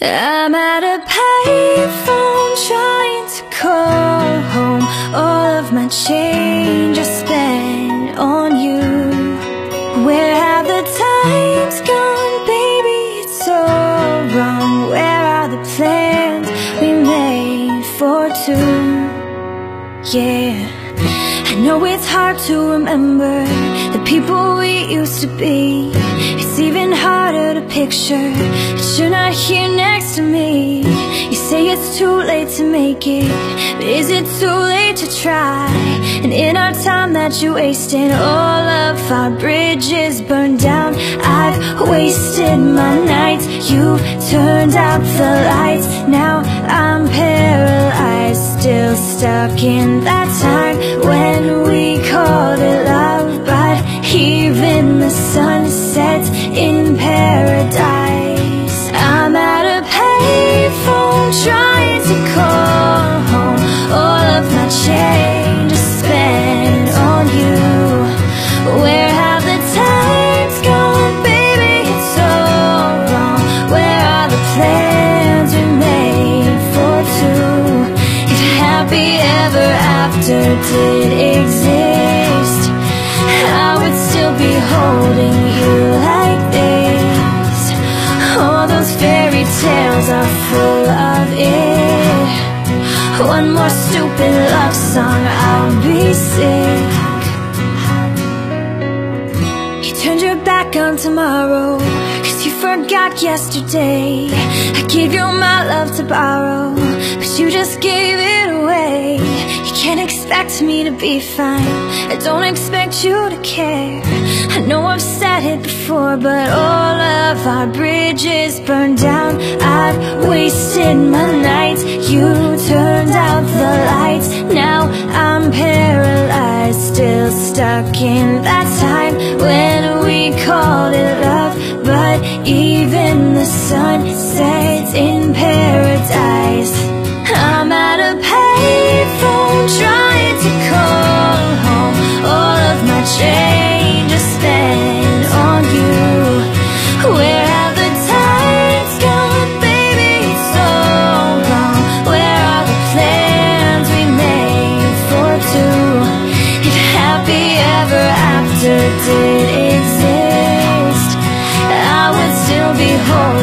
I'm at a payphone trying to call home All of my change I spent on you Where have the times gone, baby? It's so wrong Where are the plans we made for two? Yeah I know it's hard to remember The people we used to be It's even harder picture That you're not here next to me. You say it's too late to make it But is it too late to try? And in our time that you wasted All of our bridges burned down. I've wasted my nights You've turned out the lights. Now I'm paralyzed Still stuck in that time When we called it love. But even the sun sets in paradise I'm at a payphone trying to call home All of my change is spent on you Where have the times gone, baby? It's so wrong Where are the plans we made for two? If happy ever after did exist full of it. One more stupid love song, I'll be sick. You turned your back on tomorrow Cause you forgot yesterday. I gave you my love to borrow But you just gave it away. You can't expect me to be fine. I don't expect you to care. I know I've said it before But all of our bridges burned down. I've wasted my nights. You turned out the lights. Now I'm paralyzed Still stuck in that time When we called it love. But even the sun sets in paradise ever after did exist. I would still be holding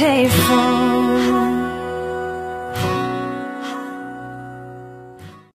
I'm at a payphone